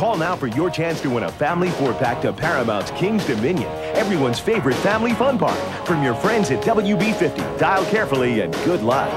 Call now for your chance to win a family four-pack to Paramount's Kings Dominion, everyone's favorite family fun park. From your friends at WB50. Dial carefully and good luck.